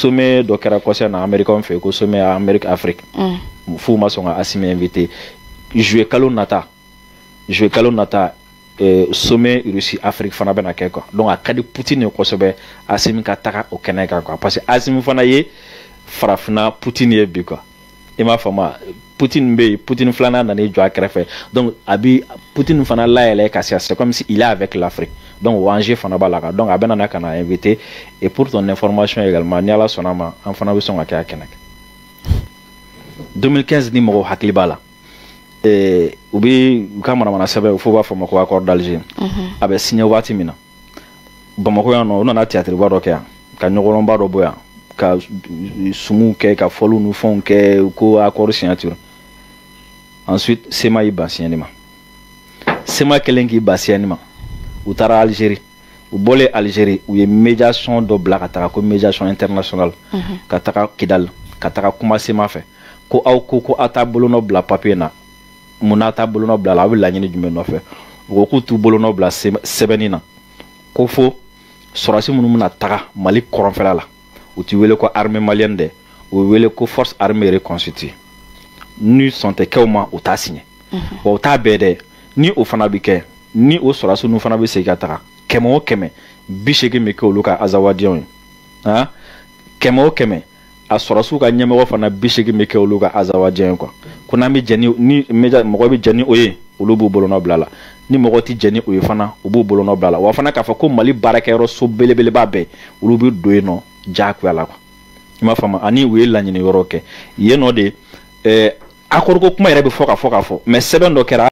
sommet dɔ kɛra kɔsɛ na américain fɛ ko sommet amérique afrique. Mm. f'u ma sɔn ka asimi invité. Juillet kalo nata. Juillet kalo nata eh, sommet russie afrique fana bɛna kɛ quoi. Donc a ka di putin ye kosɛbɛ asimi ka taga o kɛnɛ kan quoi. Parce que asimi fana ye farafina putin ye bi quoi. I m'a faamu putin bɛ yen putin filanan nan'i jɔ a kɛrɛfɛ donc a bi putin fana layɛlɛ ka c'est comme si il est avec l'afrique. Donc o enjeu fana b'a la kan donc a ka na invité. Et pour ton information également ni ala sɔnna ma an fana bɛ sɔn ka kɛ a kɛnɛ kan 2015 ni mɔgɔw hakili b'a la eh, u bɛ u ka manamana sɛbɛn fo b'a fɔ ma ko accord d'alger a bɛ signé waati min na bamakɔ yan nɔ u nana théâtre ba dɔ kɛ yan ka ɲɔgɔnlɔnba dɔ bɔ yan ka sumu kɛ ka fɔliw ni fɛnw kɛ ko accord signature ensuite sema y'i ban signé ma sema kɛlen k'i ban signé ma u taara algérie. U bɔlen algérie u ye médiation dɔ bila ka taga ko médiation internationale. Ka taga kidal ka taga kuma sema fɛ ko aw ko ko aw t'a bolonɔ bila papier na. Mun n'a t'a bolonɔ bila la aw bɛ laɲini jumɛn nɔfɛ. U ko k'u t'u bolonɔ bila sɛbɛnni na. Ko fo sɔrɔsi minnu bɛna taga mali kɔrɔnfɛla la. U ti wele ko armée malienne dɛ u wele ko force armée reconstituée ni sɔn tɛ kɛw ma u t'a signé wa u t'a bɛɛ dɛ. Ni o fana bɛ kɛ ni o sɔrɔsi ninnu fana bɛ segin ka taga kɛmɛ o kɛmɛ bi seegin bɛ kɛ olu ka azawadiyanw ye. Han kɛmɛ o kɛmɛ a sɔrɔsiw ka ɲɛmɔgɔ fana bi seegin bɛ kɛ olu ka azawadiyan ye quoi. Ko n'an bɛ jɛ ni ni média mɔgɔ bɛ jɛ ni o ye olu b'u bolonɔ bila la. Ni mɔgɔ tɛ jɛ ni o ye fana u b'u bolonɔ bila la. Wa fana k'a fɔ ko mali baarakɛyɔrɔ so belebeleba bɛɛ olu bɛ don yen nɔ diyagoya la quoi. I m'a faamu? Ani u ye laɲini yɔrɔ kɛ. Yen nɔ de ɛɛ accord ko kuma yɛrɛ bɛ fɔ ka fɔ ka fɔ. Mais sɛbɛn dɔ kɛra